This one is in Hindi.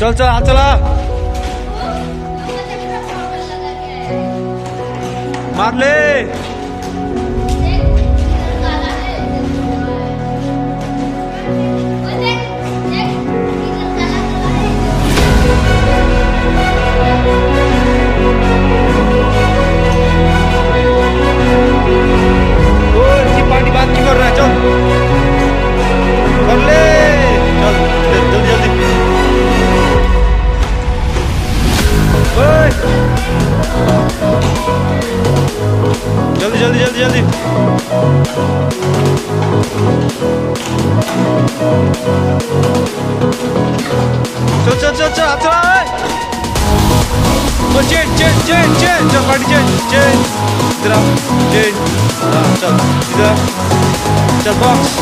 चल चल हाथ चला। मार ले। जल्दी जल्दी जल्दी जल्दी। चल चल चल चल, हाथ चला ओ, चेन चेन चेन चेन, चल पार्टी चेन चेन। इधर आ, चेन। हाँ चल, इधर। चल बॉक्स